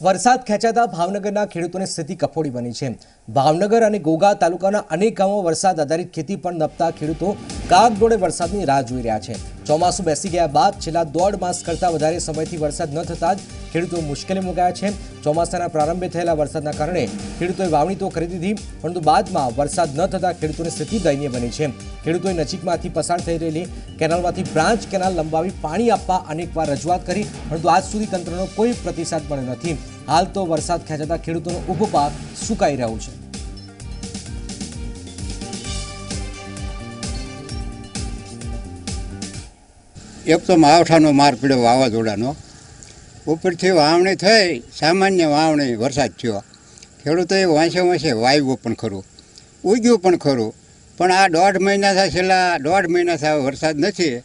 વરસાદ ખેંચાતા ભાવનગરના ખેડૂતોની સ્થિતિ કફોડી બની છે. ભાવનગર અને ગોગા તાલુકાના અનેક ગામોમાં વરસાદ આધારિત ખેતી પણ નપતા ખેડૂતો કાગડોળે વરસાદની રાહ જોઈ રહ્યા છે. ચોમાસું બેસી ગયા બાદ છેલ્લા દોઢ માસ કરતાં વધારે સમયથી વરસાદ ન થતાં જ ખેડૂતો મુશ્કેલી મુકાયા છે. ચોમાસાના પ્રારંભે થયેલા વરસાદના કારણે ખેડૂતોએ વાવણી તો કરી દીધી, પરંતુ બાદમાં વરસાદ ન થતાં ખેડૂતોની સ્થિતિ દયનીય બની છે. ખેડૂતોએ નજીકમાંથી પસાર થઈ રહેલી કેનાલમાંથી બ્રાન્ચ કેનાલ લંબાવી પાણી આપવા અનેકવાર રજૂઆત કરી, પરંતુ આજ સુધી તંત્રનો કોઈ પ્રતિસાદ મળ્યો નથી. હાલ તો વરસાદ ખેંચાતા ખેડૂતોનો ઊભો પાક સુકાઈ રહ્યો છે. એક તો માવઠાનો માર પીડ્યો વાવાઝોડાનો. ઉપરથી વાવણી થઈ, સામાન્ય વાવણી વરસાદ થયો. ખેડૂતોએ વાંચે વાંચે વાવ્યું પણ ખરું, ઉગ્યું પણ ખરું. પણ આ દોઢ મહિના થાય, છેલ્લા દોઢ મહિના થાય વરસાદ નથી,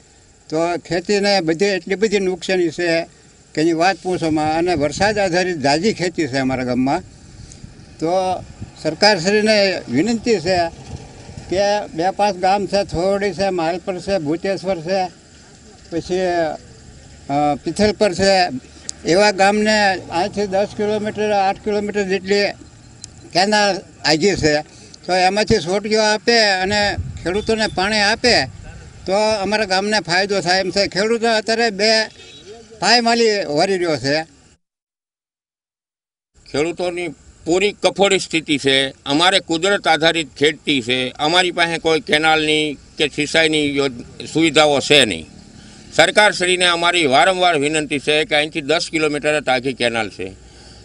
તો ખેતીને બધી એટલી બધી નુકસાની છે કે એની વાત પૂછોમાં, અને વરસાદ આધારિત જાજી ખેતી છે અમારા ગામમાં. તો સરકારશ્રીને વિનંતી છે કે બે પાંચ ગામ છે, થોડી છે, માલપર છે, ભૂતેશ્વર છે પછી પિથલપર છે. એવા ગામને અહીંથી દસ કિલોમીટર, આઠ કિલોમીટર જેટલી કેનાલ આગી છે. તો એમાંથી છોટીઓ આપે અને ખેડૂતોને પાણી આપે તો અમારા ગામને ફાયદો થાય. એમ છે, ખેડૂતો અત્યારે બે પાયમાલી વરી રહ્યો છે. ખેડૂતોની પૂરી કફોડી સ્થિતિ છે. અમારે કુદરત આધારિત ખેતી છે. અમારી પાસે કોઈ કેનાલની કે સિંચાઈની સુવિધાઓ છે નહીં. સરકારશ્રીને અમારી વારંવાર વિનંતી છે કે અહીંથી દસ કિલોમીટર આખી કેનાલ છે.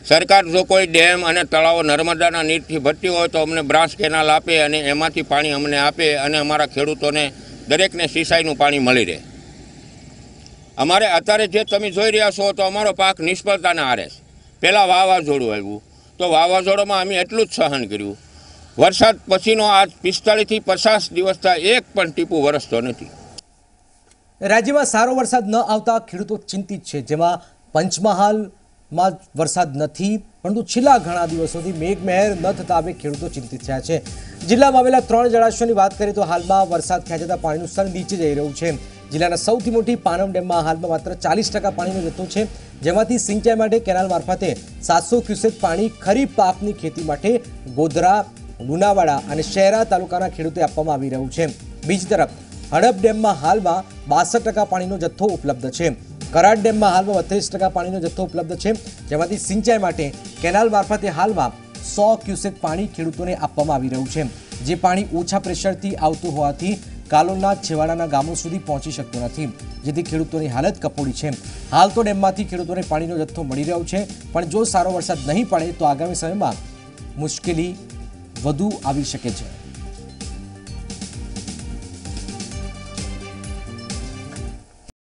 સરકાર જો કોઈ ડેમ અને તળાવો નર્મદાના નીરથી ભરતી હોય તો અમને બ્રાન્ચ કેનાલ આપે અને એમાંથી પાણી અમને આપે અને અમારા ખેડૂતોને દરેકને સિંચાઈનું પાણી મળી રહે. અમારે અત્યારે જે તમે જોઈ રહ્યા છો તો અમારો પાક નિષ્ફળતાને આરે પહેલાં વાવાઝોડું આવ્યું, તો વાવાઝોડામાં અમે એટલું જ સહન કર્યું. વરસાદ પછીનો આજ પિસ્તાળીસથી પચાસ દિવસ એક પણ ટીપું વરસતો નથી. રાજ્યમાં સારો વરસાદ ન આવતા ખેડૂતો ચિંતિત છે. જેમાં પંચમહાલમાં વરસાદ નથી, પરંતુ છેલ્લા ઘણા દિવસોથી મેઘમહેર ન થતા હવે ખેડૂતો ચિંતિત થયા છે. જિલ્લામાં આવેલા ત્રણ જળાશયોની વાત કરીએ તો હાલમાં વરસાદ ખેંચાતા પાણીનું સ્તર નીચે જઈ રહ્યું છે. જિલ્લાના સૌથી મોટી પાનમ ડેમમાં હાલમાં માત્ર ચાલીસ ટકા પાણીનો જથ્થો છે. જેમાંથી સિંચાઈ માટે કેનાલ મારફતે સાતસો ક્યુસેક પાણી ખરીફ પાકની ખેતી માટે ગોધરા, લુણાવાડા અને શહેરા તાલુકાના ખેડૂતોએ આપવામાં આવી રહ્યું છે. બીજી તરફ હડપ ડેમમાં હાલમાં બાસઠ ટકા પાણીનો જથ્થો ઉપલબ્ધ છે. કરાડ ડેમમાં હાલમાં બત્રીસ ટકા પાણીનો જથ્થો ઉપલબ્ધ છે. જેમાંથી સિંચાઈ માટે કેનાલ મારફતે હાલમાં સો ક્યુસેક પાણી ખેડૂતોને આપવામાં આવી રહ્યું છે. જે પાણી ઓછા પ્રેશરથી આવતું હોવાથી કાલોલના છેવાડાના ગામો સુધી પહોંચી શકતું નથી. જેથી ખેડૂતોની હાલત કપોડી છે. હાલ તો ડેમમાંથી ખેડૂતોને પાણીનો જથ્થો મળી રહ્યો છે. પણ જો સારો વરસાદ નહીં પડે તો આગામી સમયમાં મુશ્કેલી વધુ આવી શકે છે.